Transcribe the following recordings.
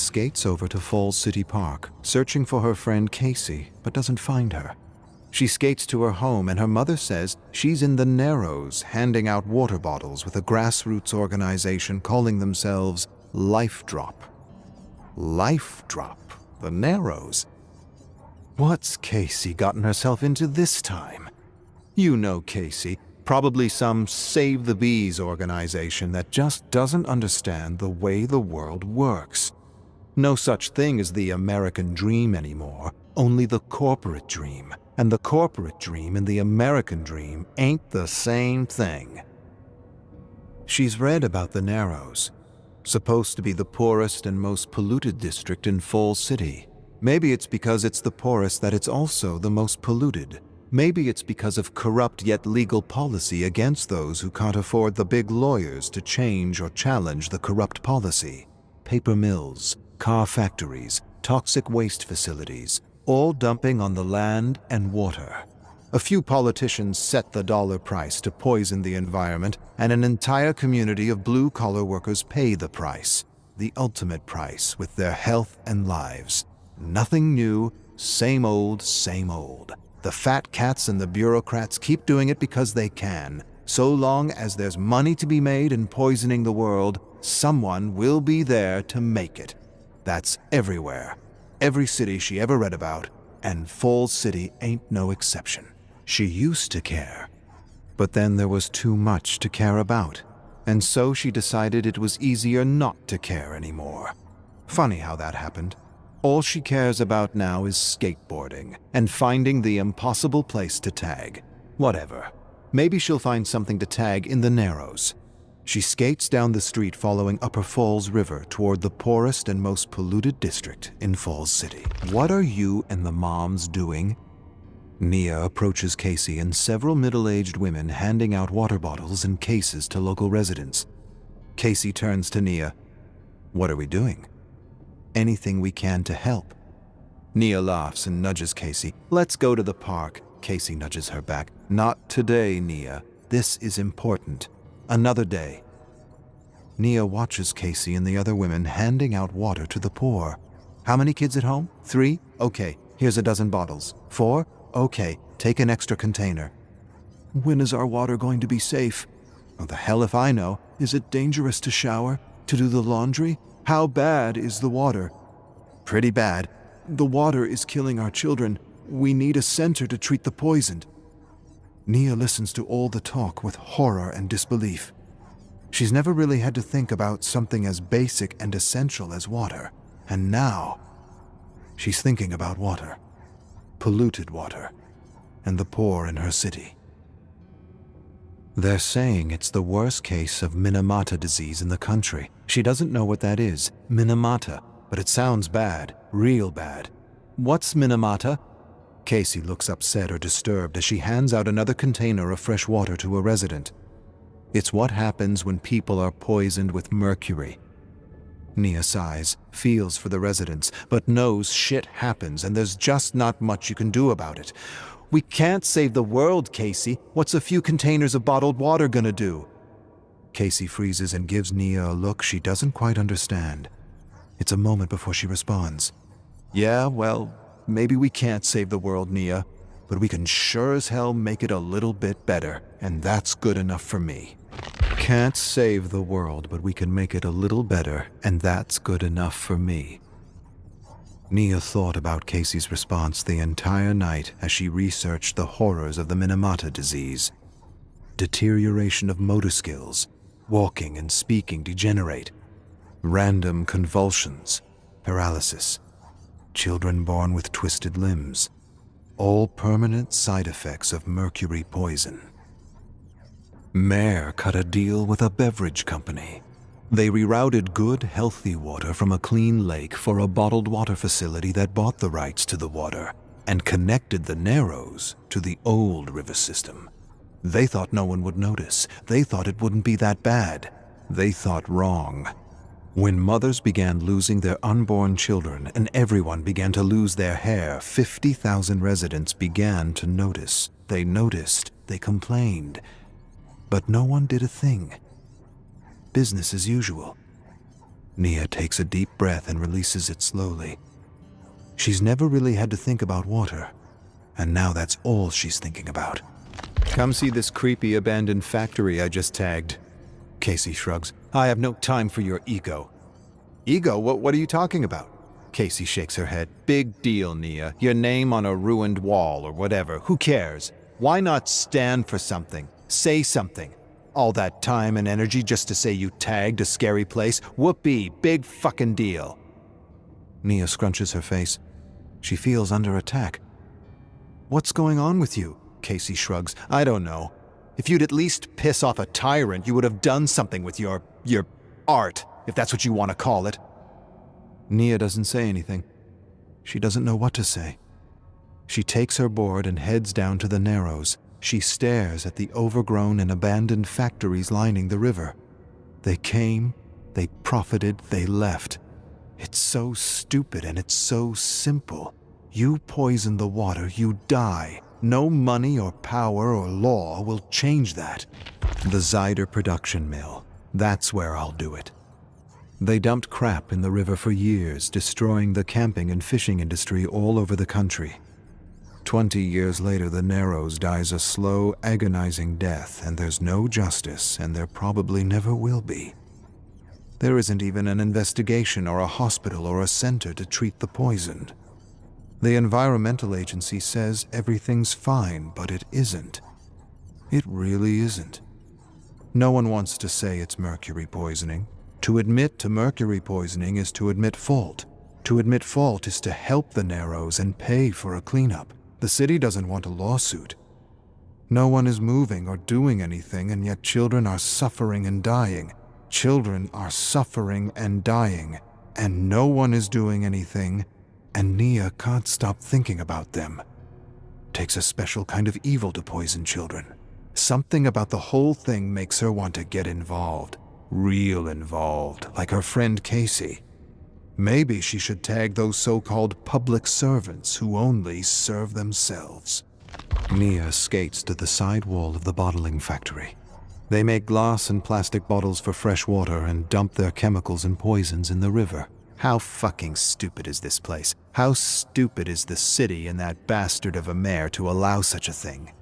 skates over to Falls City Park, searching for her friend Casey, but doesn't find her. She skates to her home, and her mother says she's in the Narrows handing out water bottles with a grassroots organization calling themselves Life Drop. Life Drop? The Narrows? What's Casey gotten herself into this time? You know Casey, probably some Save the Bees organization that just doesn't understand the way the world works. No such thing as the American dream anymore, only the corporate dream. And the corporate dream and the American dream ain't the same thing. She's read about the Narrows, supposed to be the poorest and most polluted district in Falls City. Maybe it's because it's the poorest that it's also the most polluted. Maybe it's because of corrupt yet legal policy against those who can't afford the big lawyers to change or challenge the corrupt policy. Paper mills, car factories, toxic waste facilities, all dumping on the land and water. A few politicians set the dollar price to poison the environment, and an entire community of blue collar workers pay the price, the ultimate price, with their health and lives. Nothing new, same old, same old. The fat cats and the bureaucrats keep doing it because they can. So long as there's money to be made in poisoning the world, someone will be there to make it. That's everywhere. Every city she ever read about, and Falls City ain't no exception. She used to care, but then there was too much to care about, and so she decided it was easier not to care anymore. Funny how that happened. All she cares about now is skateboarding and finding the impossible place to tag. Whatever. Maybe she'll find something to tag in the Narrows. She skates down the street following Upper Falls River toward the poorest and most polluted district in Falls City. What are you and the moms doing? Nea approaches Casey and several middle-aged women handing out water bottles and cases to local residents. Casey turns to Nea. What are we doing? Anything we can to help. Nea laughs and nudges Casey. Let's go to the park. Casey nudges her back. Not today, Nea. This is important. Another day. Nea watches Casey and the other women handing out water to the poor. How many kids at home? Three? Okay, here's a dozen bottles. Four? Okay, take an extra container. When is our water going to be safe? Oh, the hell if I know. Is it dangerous to shower? To do the laundry? How bad is the water? Pretty bad. The water is killing our children. We need a center to treat the poisoned. Nea listens to all the talk with horror and disbelief. She's never really had to think about something as basic and essential as water. And now, she's thinking about water. Polluted water. And the poor in her city. They're saying it's the worst case of Minamata disease in the country. She doesn't know what that is, Minamata, but it sounds bad, real bad. What's Minamata? Casey looks upset or disturbed as she hands out another container of fresh water to a resident. It's what happens when people are poisoned with mercury. Nea sighs, feels for the residents, but knows shit happens and there's just not much you can do about it. We can't save the world, Casey. What's a few containers of bottled water gonna do? Casey freezes and gives Nea a look she doesn't quite understand. It's a moment before she responds. Yeah, well, maybe we can't save the world, Nea, but we can sure as hell make it a little bit better, and that's good enough for me. Can't save the world, but we can make it a little better, and that's good enough for me. Nea thought about Casey's response the entire night as she researched the horrors of the Minamata disease. Deterioration of motor skills, walking and speaking degenerate, random convulsions, paralysis, children born with twisted limbs, all permanent side effects of mercury poison. Mayor cut a deal with a beverage company. They rerouted good, healthy water from a clean lake for a bottled water facility that bought the rights to the water and connected the Narrows to the old river system. They thought no one would notice. They thought it wouldn't be that bad. They thought wrong. When mothers began losing their unborn children and everyone began to lose their hair, 50,000 residents began to notice. They noticed. They complained. But no one did a thing. Business as usual. Nea takes a deep breath and releases it slowly. She's never really had to think about water, and now that's all she's thinking about. Come see this creepy abandoned factory I just tagged. Casey shrugs. I have no time for your ego. Ego? What, what are you talking about? Casey shakes her head. Big deal, Nea. Your name on a ruined wall or whatever. Who cares? Why not stand for something? Say something. All that time and energy just to say you tagged a scary place? Whoopee, big fucking deal. Nea scrunches her face. She feels under attack. What's going on with you? Casey shrugs. I don't know. If you'd at least piss off a tyrant, you would have done something with your. Your art, if that's what you want to call it. Nea doesn't say anything. She doesn't know what to say. She takes her board and heads down to the Narrows. She stares at the overgrown and abandoned factories lining the river. They came, they profited, they left. It's so stupid and it's so simple. You poison the water, you die. No money or power or law will change that. The Zyder production mill. That's where I'll do it. They dumped crap in the river for years, destroying the camping and fishing industry all over the country. Twenty years later, the Narrows dies a slow, agonizing death, and there's no justice, and there probably never will be. There isn't even an investigation or a hospital or a center to treat the poisoned. The Environmental Agency says everything's fine, but it isn't. It really isn't. No one wants to say it's mercury poisoning. To admit to mercury poisoning is to admit fault. To admit fault is to help the Narrows and pay for a cleanup. The city doesn't want a lawsuit. No one is moving or doing anything, and yet children are suffering and dying. Children are suffering and dying, and no one is doing anything, and Nea can't stop thinking about them. Takes a special kind of evil to poison children. Something about the whole thing makes her want to get involved. Real involved, like her friend Casey. Maybe she should tag those so-called public servants who only serve themselves. Nea skates to the side wall of the bottling factory. They make glass and plastic bottles for fresh water and dump their chemicals and poisons in the river. How fucking stupid is this place? How stupid is the city and that bastard of a mayor to allow such a thing?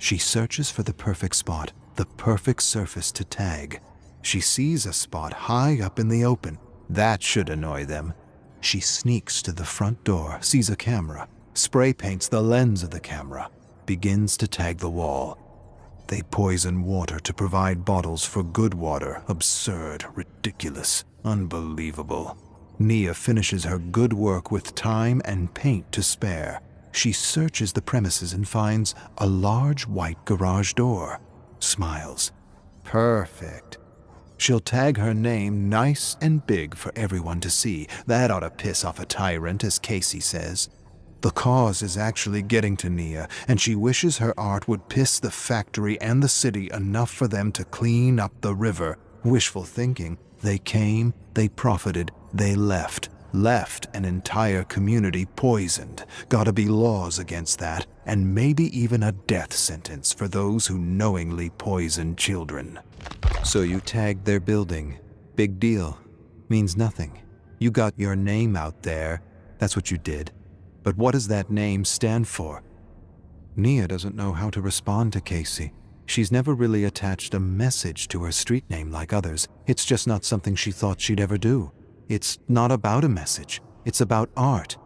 She searches for the perfect spot, the perfect surface to tag. She sees a spot high up in the open, that should annoy them. She sneaks to the front door, sees a camera, spray paints the lens of the camera, begins to tag the wall. They poison water to provide bottles for good water. Absurd, ridiculous, unbelievable. Nea finishes her good work with time and paint to spare. She searches the premises and finds a large white garage door. Smiles. Perfect. She'll tag her name nice and big for everyone to see. That ought to piss off a tyrant, as Casey says. The cause is actually getting to Nea, and she wishes her art would piss the factory and the city enough for them to clean up the river. Wishful thinking. They came, they profited, they left. Left an entire community poisoned. Gotta be laws against that, and maybe even a death sentence for those who knowingly poison children. So you tagged their building. Big deal. Means nothing. You got your name out there. That's what you did. But what does that name stand for? Nea doesn't know how to respond to Casey. She's never really attached a message to her street name like others. It's just not something she thought she'd ever do. It's not about a message. It's about art.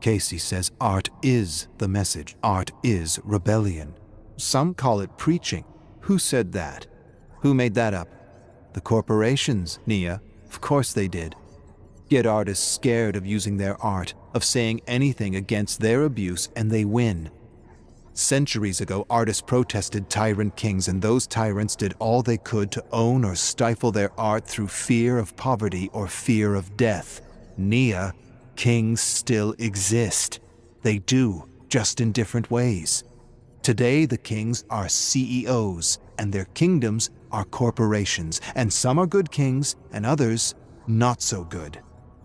Casey says art is the message. Art is rebellion. Some call it preaching. Who said that? Who made that up? The corporations, Nea. Of course they did. Get artists scared of using their art, of saying anything against their abuse, and they win. Centuries ago, artists protested tyrant kings, and those tyrants did all they could to own or stifle their art through fear of poverty or fear of death. Nea, kings still exist. They do, just in different ways. Today, the kings are CEOs, and their kingdoms are corporations, and some are good kings, and others not so good.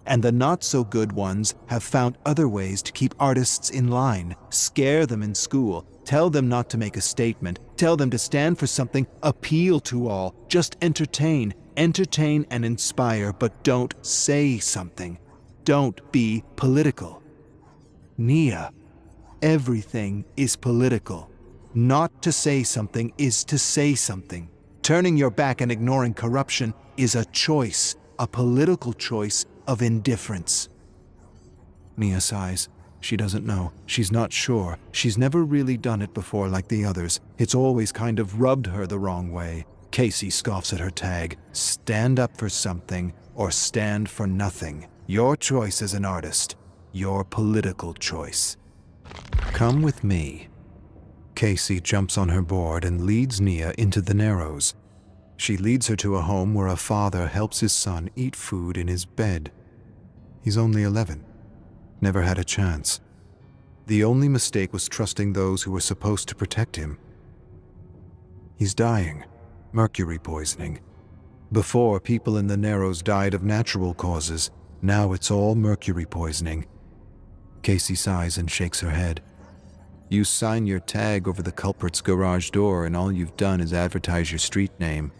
And the not so good ones have found other ways to keep artists in line, scare them in school, tell them not to make a statement, tell them to stand for something, appeal to all, just entertain, entertain and inspire, but don't say something. Don't be political. Nea, everything is political. Not to say something is to say something. Turning your back and ignoring corruption is a choice, a political choice of indifference. Nea sighs. She doesn't know. She's not sure. She's never really done it before like the others. It's always kind of rubbed her the wrong way. Casey scoffs at her tag. Stand up for something or stand for nothing. Your choice as an artist. Your political choice. Come with me. Casey jumps on her board and leads Nea into the Narrows. She leads her to a home where a father helps his son eat food in his bed. He's only 11. Never had a chance. The only mistake was trusting those who were supposed to protect him. He's dying. Mercury poisoning. Before, people in the Narrows died of natural causes. Now it's all mercury poisoning. Casey sighs and shakes her head. You sign your tag over the culprit's garage door, and all you've done is advertise your street name.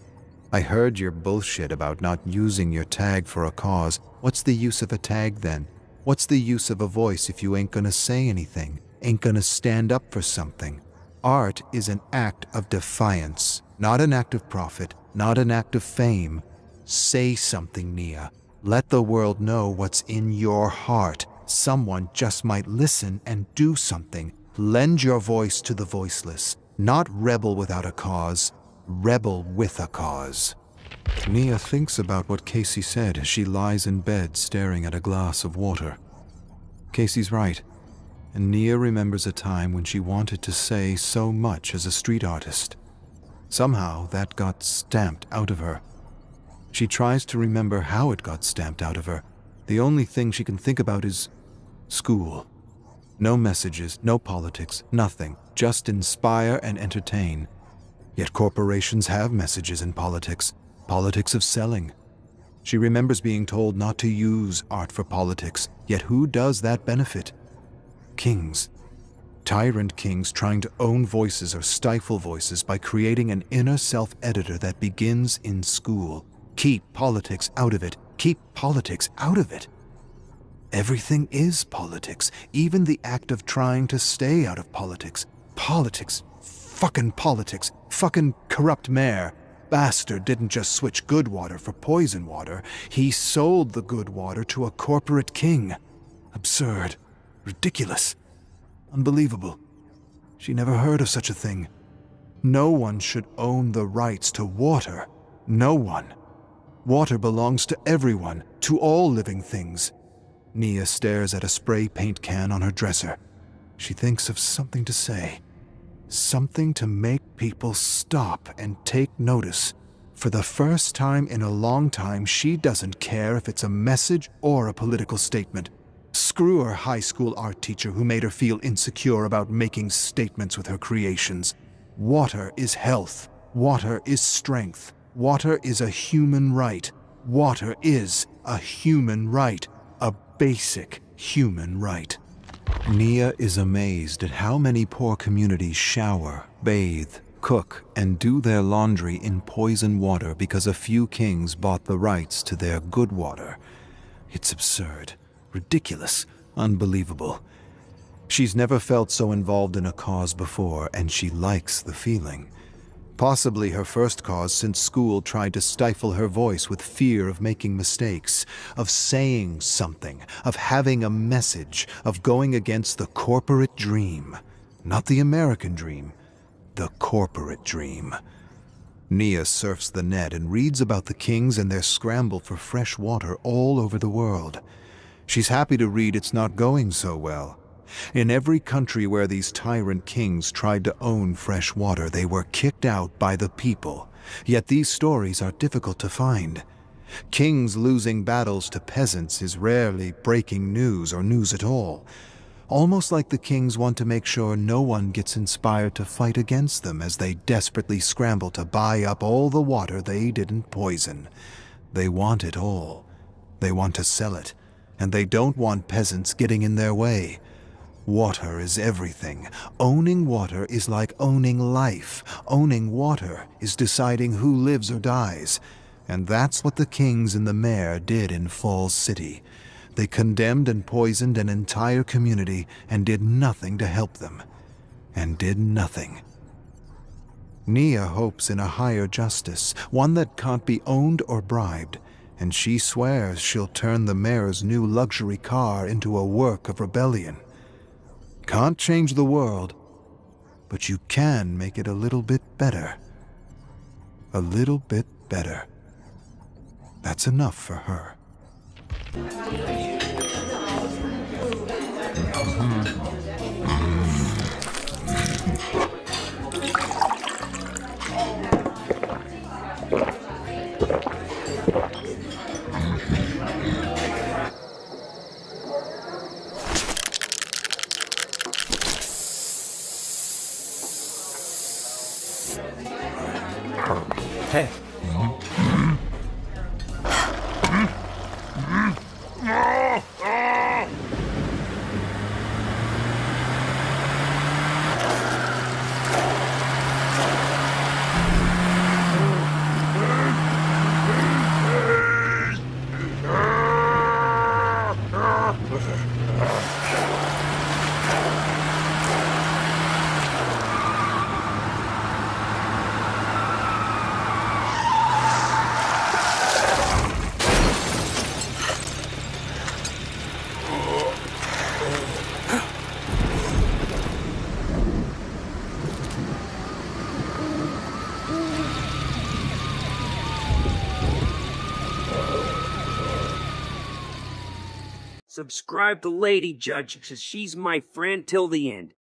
I heard your bullshit about not using your tag for a cause. What's the use of a tag then? What's the use of a voice if you ain't gonna say anything, ain't gonna stand up for something? Art is an act of defiance, not an act of profit, not an act of fame. Say something, Nea. Let the world know what's in your heart. Someone just might listen and do something. Lend your voice to the voiceless. Not rebel without a cause, rebel with a cause. Nea thinks about what Casey said as she lies in bed staring at a glass of water. Casey's right, and Nea remembers a time when she wanted to say so much as a street artist. Somehow that got stamped out of her. She tries to remember how it got stamped out of her. The only thing she can think about is school. No messages, no politics, nothing. Just inspire and entertain. Yet corporations have messages in politics, politics of selling. She remembers being told not to use art for politics, yet who does that benefit? Kings. Tyrant kings trying to own voices or stifle voices by creating an inner self editor that begins in school. Keep politics out of it. Keep politics out of it. Everything is politics, even the act of trying to stay out of politics. Politics. Fucking politics. Fucking corrupt mayor. Bastard didn't just switch good water for poison water. He sold the good water to a corporate king. Absurd. Ridiculous. Unbelievable. She never heard of such a thing. No one should own the rights to water. No one. Water belongs to everyone, to all living things. Nea stares at a spray paint can on her dresser. She thinks of something to say. Something to make people stop and take notice. For the first time in a long time, she doesn't care if it's a message or a political statement. Screw her high school art teacher who made her feel insecure about making statements with her creations. Water is health. Water is strength. Water is a human right. Water is a human right. A basic human right. Nea is amazed at how many poor communities shower, bathe, cook, and do their laundry in poison water because a few kings bought the rights to their good water. It's absurd, ridiculous, unbelievable. She's never felt so involved in a cause before, and she likes the feeling. Possibly her first cause since school tried to stifle her voice with fear of making mistakes, of saying something, of having a message, of going against the corporate dream. Not the American dream, the corporate dream. Nea surfs the net and reads about the kings and their scramble for fresh water all over the world. She's happy to read it's not going so well. In every country where these tyrant kings tried to own fresh water, they were kicked out by the people. Yet these stories are difficult to find. Kings losing battles to peasants is rarely breaking news or news at all. Almost like the kings want to make sure no one gets inspired to fight against them as they desperately scramble to buy up all the water they didn't poison. They want it all. They want to sell it, and they don't want peasants getting in their way. Water is everything. Owning water is like owning life. Owning water is deciding who lives or dies. And that's what the kings and the mayor did in Falls City. They condemned and poisoned an entire community and did nothing to help them. And did nothing. Nea hopes in a higher justice, one that can't be owned or bribed, and she swears she'll turn the mayor's new luxury car into a work of rebellion. Can't change the world, but you can make it a little bit better. A little bit better. That's enough for her. Mm-hmm. Mm-hmm. Hey. Subscribe to Lady Judged because she's my friend till the end.